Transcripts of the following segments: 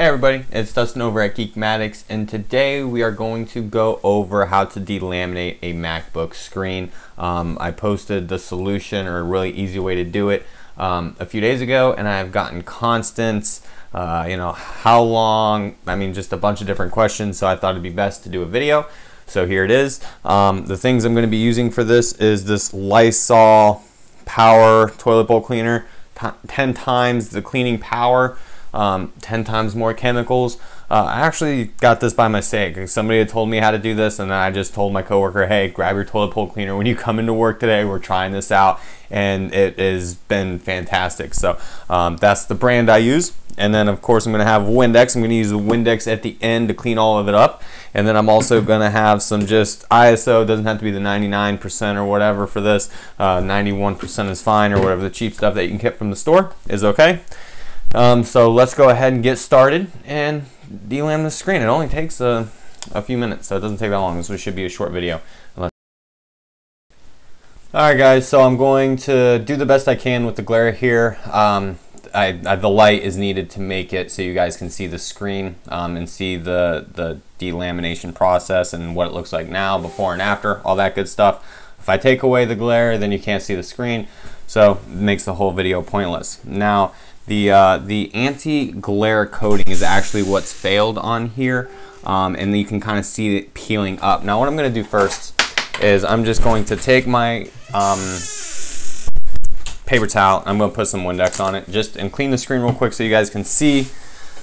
Hey everybody, it's Dusten over at Geekmatics and today we are going to go over how to delaminate a MacBook screen. Um, I posted the solution or a really easy way to do it um, a few days ago and I've gotten constants, uh, you know, how long, I mean just a bunch of different questions so I thought it'd be best to do a video. So here it is. Um, the things I'm going to be using for this is this Lysol Power Toilet Bowl Cleaner, 10 times the cleaning power um, 10 times more chemicals. Uh, I actually got this by mistake. Somebody had told me how to do this, and then I just told my coworker, hey, grab your toilet bowl cleaner when you come into work today. We're trying this out, and it has been fantastic. So um, that's the brand I use. And then, of course, I'm going to have Windex. I'm going to use the Windex at the end to clean all of it up. And then I'm also going to have some just ISO. It doesn't have to be the 99% or whatever for this. Uh, 91% is fine, or whatever the cheap stuff that you can get from the store is okay. Um, so let's go ahead and get started and delam the screen. It only takes a, a few minutes, so it doesn't take that long. This should be a short video. Alright guys, so I'm going to do the best I can with the glare here. Um, I, I, the light is needed to make it so you guys can see the screen um, and see the, the delamination process and what it looks like now, before and after, all that good stuff. If I take away the glare, then you can't see the screen, so it makes the whole video pointless. Now, the, uh, the anti-glare coating is actually what's failed on here. Um, and you can kind of see it peeling up. Now what I'm going to do first is I'm just going to take my um, paper towel. I'm going to put some Windex on it just and clean the screen real quick so you guys can see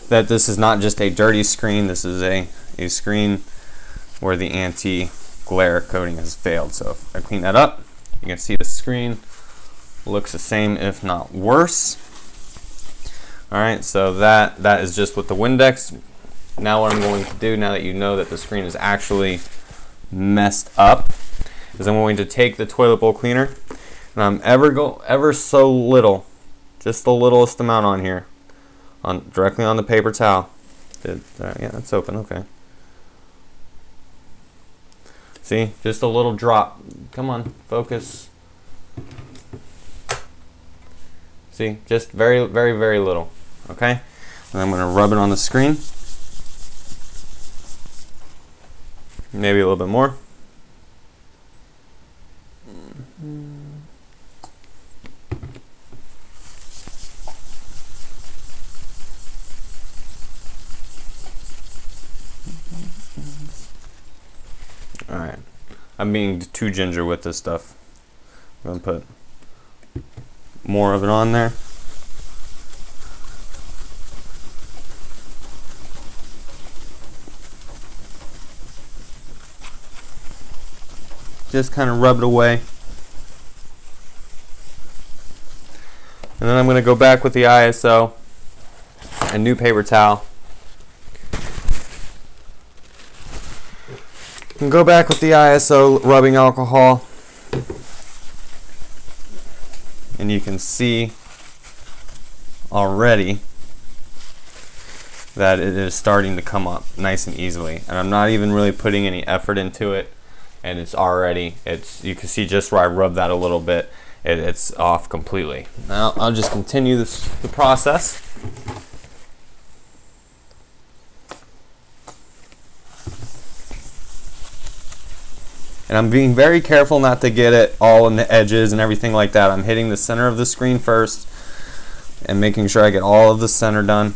that this is not just a dirty screen. This is a, a screen where the anti-glare coating has failed. So if I clean that up, you can see the screen looks the same if not worse. All right, so that, that is just with the Windex. Now what I'm going to do, now that you know that the screen is actually messed up, is I'm going to take the toilet bowl cleaner, and I'm ever go ever so little, just the littlest amount on here, on directly on the paper towel. Did, uh, yeah, that's open, okay. See, just a little drop. Come on, focus. See, just very, very, very little okay? And I'm going to rub it on the screen. Maybe a little bit more. Alright. I'm being too ginger with this stuff. I'm to put more of it on there. Just kind of rub it away. And then I'm going to go back with the ISO, and new paper towel. And go back with the ISO rubbing alcohol. And you can see already that it is starting to come up nice and easily. And I'm not even really putting any effort into it and it's already it's you can see just where I rub that a little bit it, it's off completely. Now I'll just continue this the process. And I'm being very careful not to get it all in the edges and everything like that. I'm hitting the center of the screen first and making sure I get all of the center done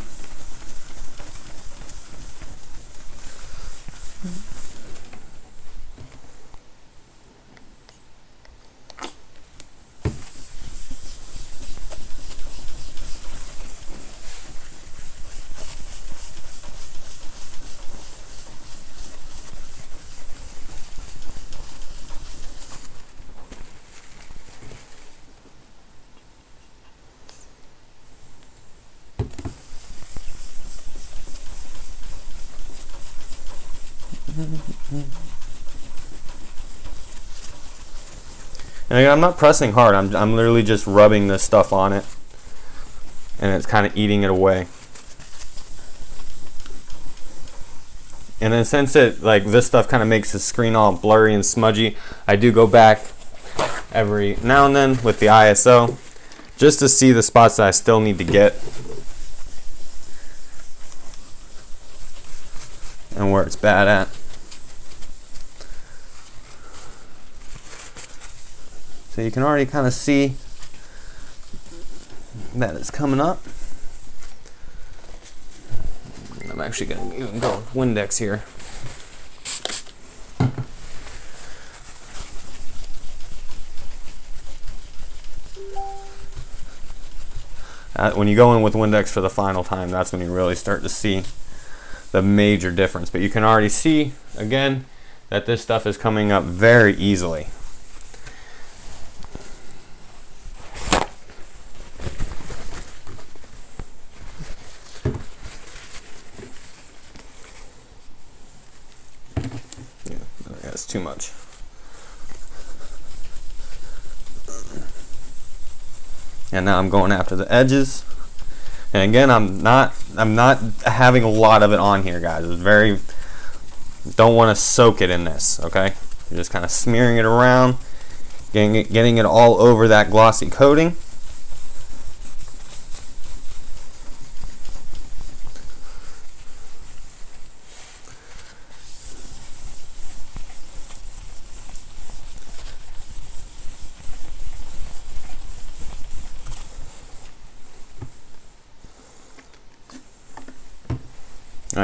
And I'm not pressing hard. I'm, I'm literally just rubbing this stuff on it. And it's kind of eating it away. And then since it, like this stuff kind of makes the screen all blurry and smudgy, I do go back every now and then with the ISO just to see the spots that I still need to get. and where it's bad at. So you can already kind of see that it's coming up. I'm actually going to go with Windex here. Uh, when you go in with Windex for the final time, that's when you really start to see the major difference. But you can already see, again, that this stuff is coming up very easily. Yeah, that's too much. And now I'm going after the edges. And again I'm not I'm not having a lot of it on here guys. It's very don't want to soak it in this okay? You're just kind of smearing it around getting it getting it all over that glossy coating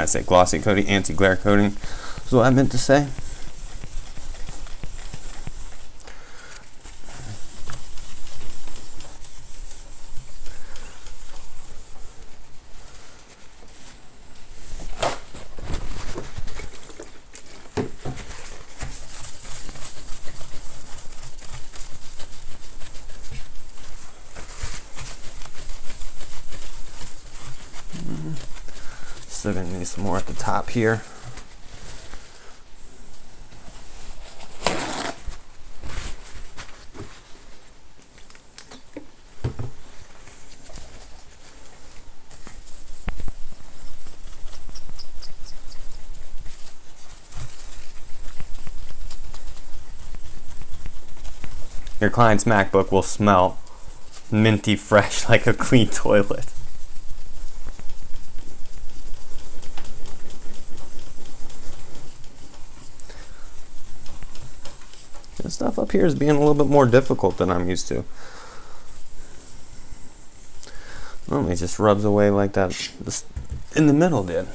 I say glossy coating, anti-glare coating is what I meant to say. Still gonna need some more at the top here. Your client's MacBook will smell minty fresh like a clean toilet. Stuff up here is being a little bit more difficult than I'm used to. It just rubs away like that in the middle did.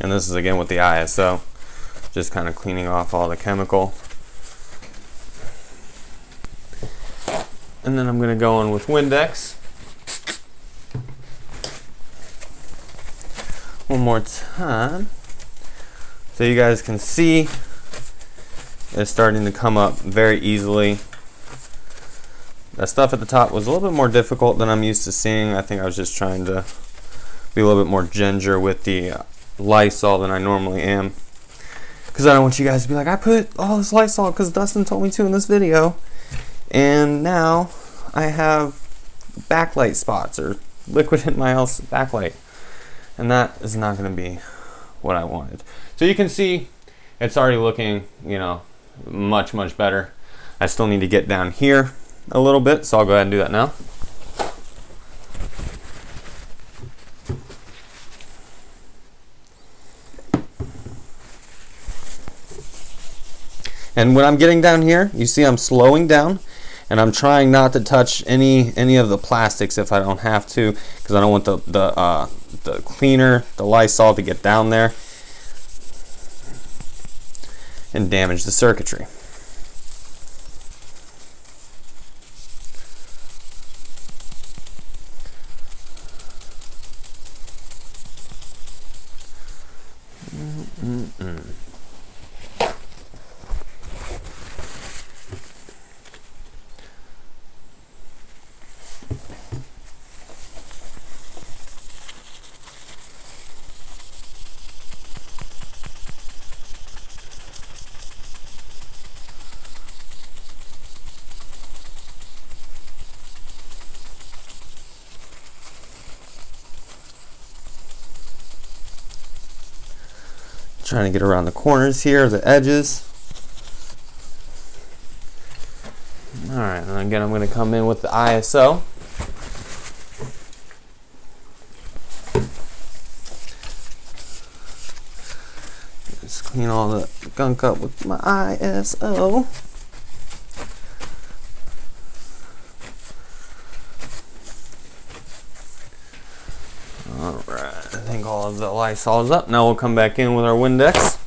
And this is again with the ISO, just kind of cleaning off all the chemical. And then I'm going to go in with Windex. One more time. So you guys can see it's starting to come up very easily. That stuff at the top was a little bit more difficult than I'm used to seeing. I think I was just trying to be a little bit more ginger with the Lysol than I normally am. Because I don't want you guys to be like, I put all this Lysol because Dusten told me to in this video. And now I have backlight spots or liquid in my house backlight. And that is not going to be what I wanted. So you can see it's already looking, you know, much, much better. I still need to get down here a little bit, so I'll go ahead and do that now. And when I'm getting down here, you see I'm slowing down and I'm trying not to touch any any of the plastics if I don't have to because I don't want the the uh, the cleaner, the Lysol to get down there and damage the circuitry. Trying to get around the corners here, the edges. Alright, and again I'm going to come in with the ISO. Just clean all the gunk up with my ISO. Alright, I think all of the Lysol is up. Now we'll come back in with our Windex.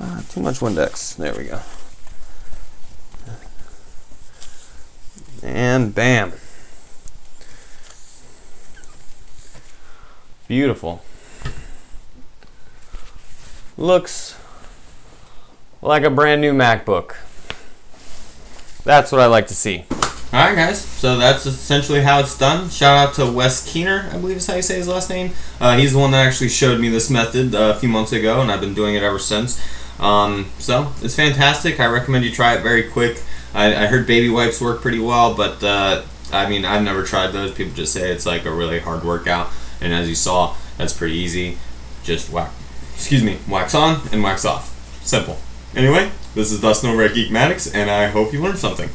Ah, too much Windex. There we go. And bam. Beautiful. Looks like a brand new MacBook. That's what I like to see. Alright guys, so that's essentially how it's done. Shout out to Wes Keener, I believe is how you say his last name. Uh, he's the one that actually showed me this method uh, a few months ago and I've been doing it ever since. Um, so, it's fantastic. I recommend you try it very quick. I, I heard baby wipes work pretty well, but uh, I mean, I've never tried those. People just say it's like a really hard workout, and as you saw, that's pretty easy. Just whack, excuse me, wax on and wax off. Simple. Anyway, this is Dusten over at Geekmatics, and I hope you learned something.